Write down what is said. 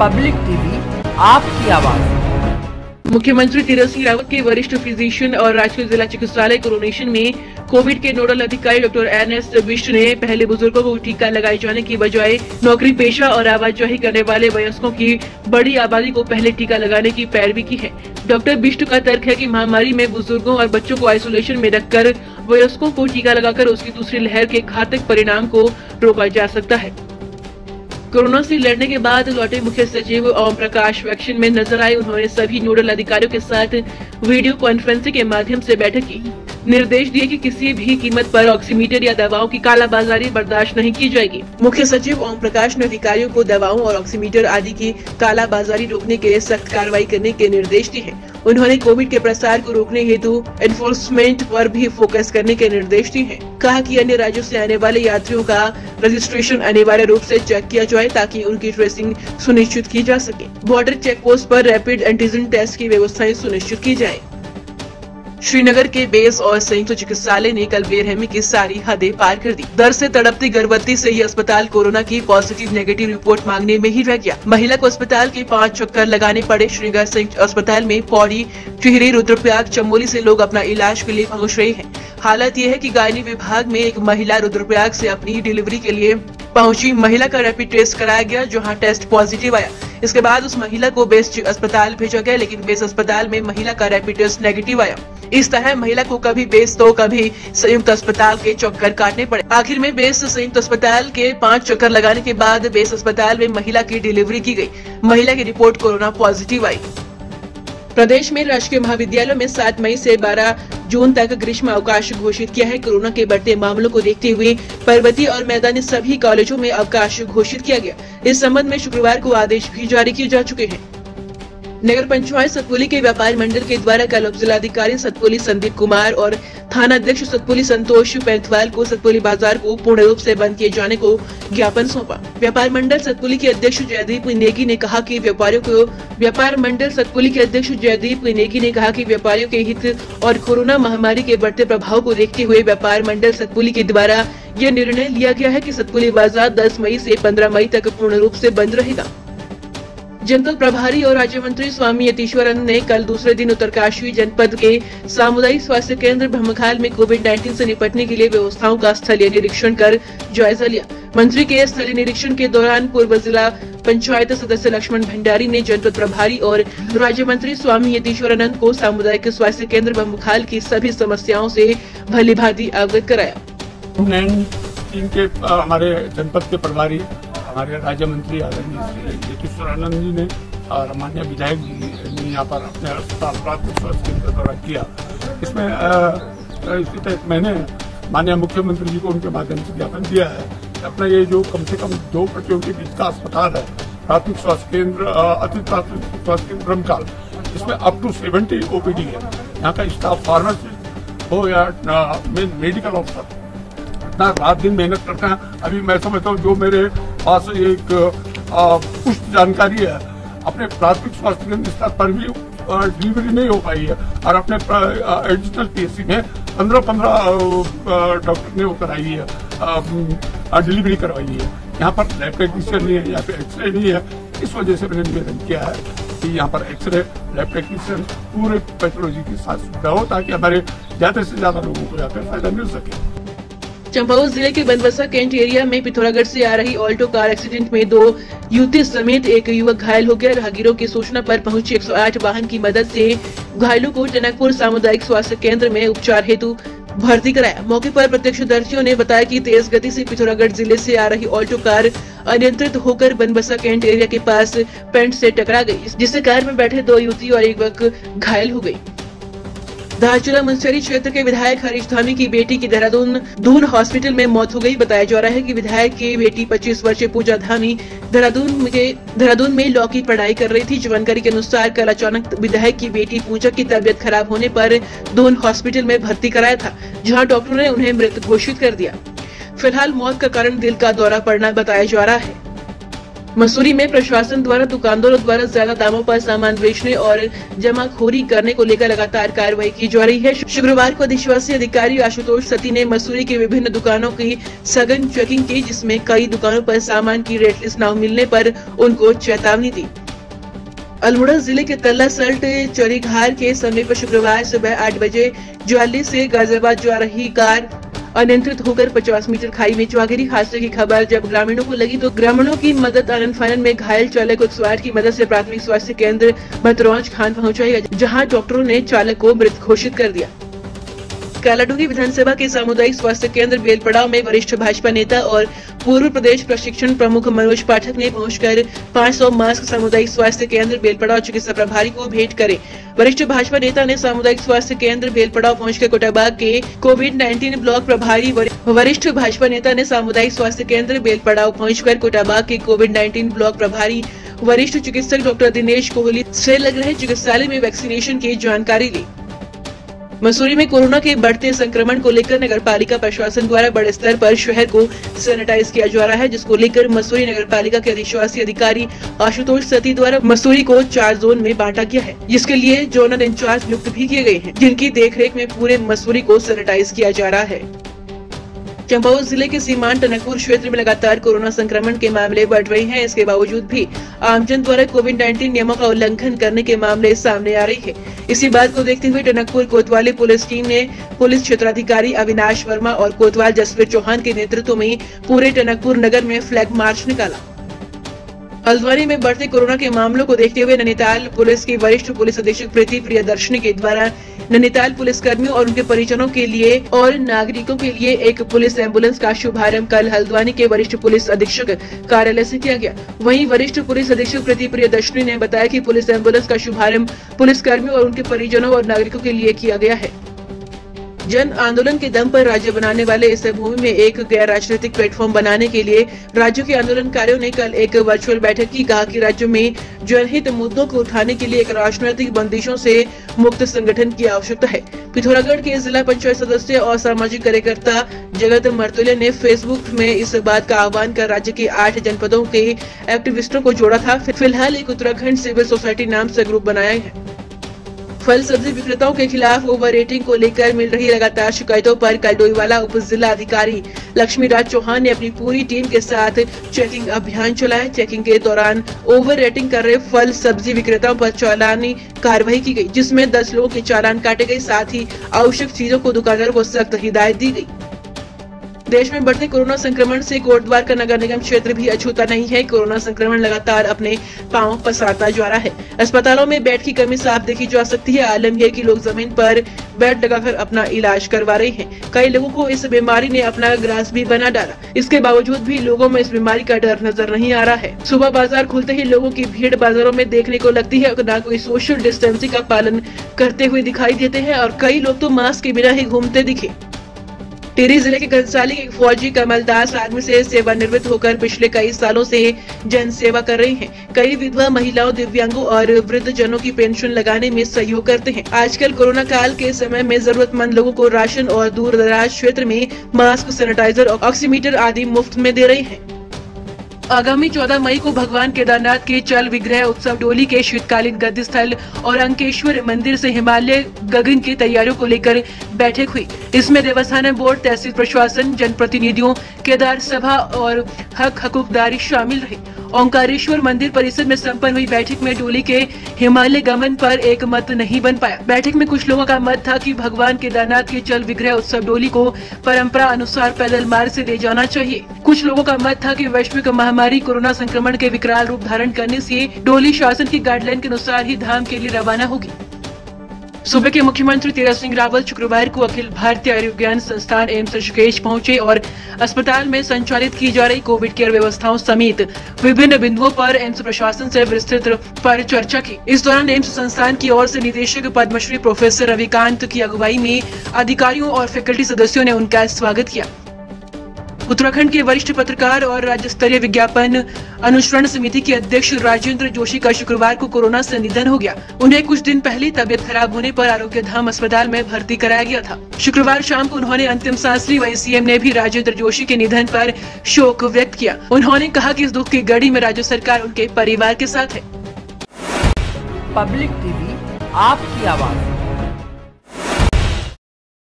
Public TV, आपकी आवाज़। मुख्यमंत्री तीरथ सिंह रावत के वरिष्ठ फिजिशियन और राजकीय जिला चिकित्सालय कोरोनेशन में कोविड के नोडल अधिकारी डॉक्टर एन एस बिष्ट ने पहले बुज़ुर्गों को टीका लगाए जाने की बजाय नौकरी पेशा और आवाजाही करने वाले वयस्कों की बड़ी आबादी को पहले टीका लगाने की पैरवी की है। डॉक्टर बिष्ट का तर्क है कि महामारी में बुज़ुर्गों और बच्चों को आइसोलेशन में रखकर वयस्कों को टीका लगाकर उसकी दूसरी लहर के घातक परिणाम को रोका जा सकता है। कोरोना से लड़ने के बाद लौटे मुख्य सचिव ओम प्रकाश वैक्सीन में नज़र आए। उन्होंने सभी नोडल अधिकारियों के साथ वीडियो कॉन्फ्रेंसिंग के माध्यम से बैठक की। निर्देश दिए कि किसी भी कीमत पर ऑक्सीमीटर या दवाओं की कालाबाजारी बर्दाश्त नहीं की जाएगी। मुख्य सचिव ओम प्रकाश ने अधिकारियों को दवाओं और ऑक्सीमीटर आदि की कालाबाजारी रोकने के लिए सख्त कार्रवाई करने के निर्देश दिए उन्होंने कोविड के प्रसार को रोकने हेतु एनफोर्समेंट पर भी फोकस करने के निर्देश दिए हैं। कहा कि अन्य राज्यों से आने वाले यात्रियों का रजिस्ट्रेशन अनिवार्य रूप से चेक किया जाए ताकि उनकी ट्रेसिंग सुनिश्चित की जा सके। बॉर्डर चेक पोस्ट पर रैपिड एंटीजन टेस्ट की व्यवस्थाएँ सुनिश्चित की जाए। श्रीनगर के बेस और संयुक्त चिकित्सालय ने कल बेरहमी की सारी हदें पार कर दी। दर से तड़पती गर्भवती से ही अस्पताल कोरोना की पॉजिटिव नेगेटिव रिपोर्ट मांगने में ही रह गया। महिला को अस्पताल के पाँच चक्कर लगाने पड़े। श्रीनगर संयुक्त अस्पताल में पौड़ी, टिहरी, रुद्रप्रयाग, चमोली से लोग अपना इलाज के लिए पहुँच रहे हैं। हालत ये है की गायनी विभाग में एक महिला रुद्रप्रयाग ऐसी अपनी डिलीवरी के लिए पहुँची महिला का रैपिड टेस्ट कराया गया जहाँ टेस्ट पॉजिटिव आया। इसके बाद उस महिला को बेस अस्पताल भेजा गया, लेकिन बेस अस्पताल में महिला का रैपिड टेस्ट नेगेटिव आया। इस तरह महिला को कभी बेस तो कभी संयुक्त अस्पताल के चक्कर काटने पड़े। आखिर में बेस संयुक्त अस्पताल के पाँच चक्कर लगाने के बाद बेस अस्पताल में महिला की डिलीवरी की गई। महिला की रिपोर्ट कोरोना पॉजिटिव आई। प्रदेश में राजकीय महाविद्यालयों में 7 मई से 12 जून तक ग्रीष्म अवकाश घोषित किया है। कोरोना के बढ़ते मामलों को देखते हुए पर्वतीय और मैदानी सभी कॉलेजों में अवकाश घोषित किया गया। इस संबंध में शुक्रवार को आदेश भी जारी किए जा चुके हैं। नगर पंचायत सतपुली के व्यापार मंडल के द्वारा कल उप जिलाधिकारी सतपुली संदीप कुमार और थाना अध्यक्ष सतपुली संतोष पैंथवाल को सतपुली बाज़ार को पूर्ण रूप से बंद किए जाने को ज्ञापन सौंपा। व्यापार मंडल सतपुली के अध्यक्ष जयदीप नेगी ने कहा कि व्यापारियों को व्यापार मंडल सतपुली के अध्यक्ष जयदीप नेगी ने कहा कि व्यापारियों के हित और कोरोना महामारी के बढ़ते प्रभाव को देखते हुए व्यापार मंडल सतपुली के द्वारा यह निर्णय लिया गया है की सतपुली बाज़ार दस मई ऐसी पंद्रह मई तक पूर्ण रूप ऐसी बंद रहेगा। जनपद प्रभारी और राज्य मंत्री स्वामी यतीश्वरन ने कल दूसरे दिन उत्तरकाशी जनपद के सामुदायिक स्वास्थ्य केंद्र ब्रह्मखाल में कोविड 19 से निपटने के लिए व्यवस्थाओं का स्थलीय निरीक्षण कर जायजा लिया। मंत्री के स्थलीय निरीक्षण के दौरान पूर्व जिला पंचायत सदस्य लक्ष्मण भंडारी ने जनपद प्रभारी और राज्य मंत्री स्वामी यतीश्वरानंद को सामुदायिक स्वास्थ्य केंद्र ब्रह्मखाल की सभी समस्याओं से भली भांति अवगत कराया। हमारे जनपद के प्रभारी, हमारे राज्य मंत्री आदरणीय यतीश्वरानंद जी ने और मान्य विधायक जी ने यहाँ पर अपने अस्पताल स्वास्थ्य केंद्र का दौरा किया। इसमें इसके तहत मैंने माननीय मुख्यमंत्री जी को उनके माध्यम से ज्ञापन दिया है अपना ये जो कम से कम दो पट्टियों के बीच का अस्पताल है, प्राथमिक स्वास्थ्य केंद्र अति प्राथमिक स्वास्थ्य केंद्र ब्रह्मकाल, इसमें अप टू सेवेंटी ओपीडी है। यहाँ का स्टाफ फार्मासिस्ट हो या मेडिकल ऑफिसर इतना रात दिन मेहनत करते हैं। अभी मैं समझता हूँ जो मेरे पास एक पुष्ट जानकारी है। अपने प्राथमिक स्वास्थ्य केंद्र स्तर पर भी डिलीवरी नहीं हो पाई है। और अपने एडिशनल पीएससी में पंद्रह पंद्रह डॉक्टर ने वो कराई है। डिलीवरी करवाई है। यहाँ पर लैब टेक्नीशियन नहीं है, यहाँ पे एक्सरे नहीं है। इस वजह से मैंने निवेदन किया है कि यहाँ पर एक्सरे लैब टेक्नीशियन पूरे पैथोलॉजी के साथ सुविधा हो ताकि हमारे ज़्यादा से ज़्यादा लोगों को यहाँ पे फ़ायदा मिल सके। चंपावत ज़िले के बनबसा कैंट एरिया में पिथौरागढ़ से आ रही ऑल्टो कार एक्सीडेंट में दो युवती समेत एक युवक घायल हो गया। राहगीरों की सूचना पर पहुँची 108 वाहन की मदद से घायलों को टनकपुर सामुदायिक स्वास्थ्य केंद्र में उपचार हेतु भर्ती कराया। मौके पर प्रत्यक्षदर्शियों ने बताया कि तेज गति से पिथौरागढ़ ज़िले से आ रही ऑल्टो कार अनियंत्रित होकर बनबसा कैंट एरिया के पास पेंट से टकरा गई, जिससे कार में बैठे दो युवती और एक युवक घायल हो गई धारचूला मुंसरी क्षेत्र के विधायक हरीश धामी की बेटी की देहरादून दून हॉस्पिटल में मौत हो गई। बताया जा रहा है कि विधायक की बेटी 25 वर्षीय पूजा धामी देहरादून के देहरादून में लॉ की पढ़ाई कर रही थी। जानकारी के अनुसार कल अचानक विधायक की बेटी पूजा की तबियत खराब होने पर दून हॉस्पिटल में भर्ती कराया था, जहाँ डॉक्टरों ने उन्हें मृत घोषित कर दिया। फ़िलहाल मौत का कारण दिल का दौरा पड़ना बताया जा रहा है। मसूरी में प्रशासन द्वारा, दुकानदारों द्वारा ज़्यादा दामों पर सामान बेचने और जमाखोरी करने को लेकर लगातार कार्रवाई की जा रही है। शुक्रवार को अधिश्वासी अधिकारी आशुतोष सती ने मसूरी की विभिन्न दुकानों की सघन चेकिंग की, जिसमें कई दुकानों पर सामान की रेट लिस्ट न मिलने पर उनको चेतावनी दी। अल्मोड़ा ज़िले के तल्ला सल्ट चौरीघार के समीप शुक्रवार सुबह आठ बजे ज्वाली से गाजियाबाद जा रही कार अनियंत्रित होकर 50 मीटर खाई में चौगिरी। हादसे की खबर जब ग्रामीणों को लगी तो ग्रामीणों की मदद आनंद फानन में घायल चालक और की मदद से प्राथमिक स्वास्थ्य केंद्र भतरौज खान पहुँचाया जहाँ डॉक्टरों ने चालक को मृत घोषित कर दिया। कालाडूगी विधानसभा के सामुदायिक स्वास्थ्य केंद्र बेलपड़ाव में वरिष्ठ भाजपा नेता और पूर्व प्रदेश प्रशिक्षण प्रमुख मनोज पाठक ने पहुंचकर 500 मास्क सामुदायिक स्वास्थ्य केंद्र बेलपड़ाव चिकित्सा प्रभारी को भेंट करे। वरिष्ठ भाजपा नेता ने सामुदायिक स्वास्थ्य केंद्र बेलपड़ाव पहुंचकर कोटाबाग के कोविड 19 ब्लॉक प्रभारी वरिष्ठ भाजपा नेता ने सामुदायिक स्वास्थ्य केंद्र बेलपड़ाव पहुंचकर कोटाबाग के कोविड 19 ब्लॉक प्रभारी वरिष्ठ चिकित्सक डॉक्टर दिनेश कोहली से लग रहे चिकित्सालय में वैक्सीनेशन की जानकारी ली। मसूरी में कोरोना के बढ़ते संक्रमण को लेकर नगर पालिका प्रशासन द्वारा बड़े स्तर पर शहर को सैनिटाइज किया जा रहा है, जिसको लेकर मसूरी नगर पालिका के अधिशासी अधिकारी आशुतोष सती द्वारा मसूरी को चार जोन में बांटा गया है। जिसके लिए जोनल इंचार्ज नियुक्त भी किए गए हैं, जिनकी देखरेख में पूरे मसूरी को सैनिटाइज किया जा रहा है। चंपावत ज़िले के सीमांत टनकपुर क्षेत्र में लगातार कोरोना संक्रमण के मामले बढ़ रहे हैं। इसके बावजूद भी आमजन द्वारा कोविड 19 नियमों का उल्लंघन करने के मामले सामने आ रहे हैं। इसी बात को देखते हुए टनकपुर कोतवाली पुलिस टीम ने पुलिस क्षेत्राधिकारी अविनाश वर्मा और कोतवाल जसवीर चौहान के नेतृत्व में पूरे टनकपुर नगर में फ्लैग मार्च निकाला। हल्द्वानी में बढ़ते कोरोना के मामलों को देखते हुए नैनीताल पुलिस की वरिष्ठ पुलिस अधीक्षक प्रीति प्रियदर्शनी के द्वारा नैनीताल पुलिस कर्मियों और उनके परिजनों के लिए और नागरिकों के लिए एक पुलिस एंबुलेंस का शुभारंभ कल हल्द्वानी के वरिष्ठ पुलिस अधीक्षक कार्यालय से किया गया। वहीं वरिष्ठ पुलिस अधीक्षक प्रीति प्रियदर्शनी ने बताया कि पुलिस एंबुलेंस का शुभारंभ पुलिस कर्मियों और उनके परिजनों और नागरिकों के लिए किया गया है। जन आंदोलन के दम पर राज्य बनाने वाले इस भूमि में एक गैर राजनीतिक प्लेटफॉर्म बनाने के लिए राज्यों के आंदोलनकारियों ने कल एक वर्चुअल बैठक की। कहा कि राज्यों में जनहित मुद्दों को उठाने के लिए एक राजनीतिक बंदिशों से मुक्त संगठन की आवश्यकता है। पिथौरागढ़ के जिला पंचायत सदस्य और सामाजिक कार्यकर्ता जगत मर्तुल्य ने फेसबुक में इस बात का आह्वान कर राज्य के आठ जनपदों के एक्टिविस्टों को जोड़ा था। फ़िलहाल एक उत्तराखंड सिविल सोसाइटी नाम से ग्रुप बनाया है। फल सब्ज़ी विक्रेताओं के खिलाफ ओवर रेटिंग को लेकर मिल रही लगातार शिकायतों पर कल डोईवाला उप जिला अधिकारी लक्ष्मी राज चौहान ने अपनी पूरी टीम के साथ चेकिंग अभियान चलाया। चेकिंग के दौरान ओवर रेटिंग कर रहे फल सब्ज़ी विक्रेताओं पर चालानी कार्रवाई की गई, जिसमें दस लोगों के चालान काटे गए, साथ ही आवश्यक चीज़ों को दुकानदारों को सख्त हिदायत दी गई देश में बढ़ते कोरोना संक्रमण से कोटद्वार का नगर निगम क्षेत्र भी अछूता नहीं है। कोरोना संक्रमण लगातार अपने पाँव पसारता जा रहा है। अस्पतालों में बेड की कमी साफ़ देखी जा सकती है। आलम यह कि लोग ज़मीन पर बेड लगाकर अपना इलाज करवा रहे हैं। कई लोगों को इस बीमारी ने अपना ग्रास भी बना डाला। इसके बावजूद भी लोगों में इस बीमारी का डर नज़र नहीं आ रहा है। सुबह बाज़ार खुलते ही लोगों की भीड़ बाजारों में देखने को लगती है। न कोई सोशल डिस्टेंसिंग का पालन करते हुए दिखाई देते हैं और कई लोग तो मास्क के बिना ही घूमते दिखे। टिहरी ज़िले के घनसाली के फौजी कमल दास आर्मी से सेवानिवृत्त होकर पिछले कई सालों से जन सेवा कर रहे हैं। कई विधवा महिलाओं, दिव्यांगों और वृद्ध जनों की पेंशन लगाने में सहयोग करते हैं। आजकल कोरोना काल के समय में जरूरतमंद लोगों को राशन और दूर दराज क्षेत्र में मास्क, सैनिटाइजर और ऑक्सीमीटर आदि मुफ़्त में दे रहे हैं। आगामी 14 मई को भगवान केदारनाथ के चल विग्रह उत्सव डोली के शीतकालीन गद्य स्थल और अंकेश्वर मंदिर से हिमालय गगन की तैयारियों को लेकर बैठक हुई। इसमें देवस्थान बोर्ड, तहसील प्रशासन, जनप्रतिनिधियों, केदार सभा और हक हकूकदारी शामिल रहे। ओंकारेश्वर मंदिर परिसर में संपन्न हुई बैठक में डोली के हिमालय गमन पर एक मत नहीं बन पाया। बैठक में कुछ लोगों का मत था कि भगवान केदारनाथ के चल विग्रह उत्सव डोली को परंपरा अनुसार पैदल मार्ग से ले जाना चाहिए। कुछ लोगों का मत था कि वैश्विक महामारी कोरोना संक्रमण के विकराल रूप धारण करने से डोली शासन की गाइडलाइन के अनुसार ही धाम के लिए रवाना होगी। सूबे के मुख्यमंत्री तीरथ सिंह रावत शुक्रवार को अखिल भारतीय आयुर्विज्ञान संस्थान एम्स ऋषिकेश पहुँचे और अस्पताल में संचालित की जा रही कोविड केयर व्यवस्थाओं समेत विभिन्न बिंदुओं पर एम्स प्रशासन से विस्तृत पर चर्चा की। इस दौरान एम्स संस्थान की ओर से निदेशक पद्मश्री प्रोफेसर रविकांत की अगुवाई में अधिकारियों और फैकल्टी सदस्यों ने उनका स्वागत किया। उत्तराखंड के वरिष्ठ पत्रकार और राज्य स्तरीय विज्ञापन अनुसरण समिति के अध्यक्ष राजेंद्र जोशी का शुक्रवार को कोरोना से निधन हो गया। उन्हें कुछ दिन पहले तबियत खराब होने पर आरोग्य धाम अस्पताल में भर्ती कराया गया था। शुक्रवार शाम को उन्होंने अंतिम सांस ली। वही सीएम ने भी राजेंद्र जोशी के निधन पर शोक व्यक्त किया। उन्होंने कहा कि इस दुख की घड़ी में राज्य सरकार उनके परिवार के साथ है। पब्लिक टीवी, आपकी आवाज़।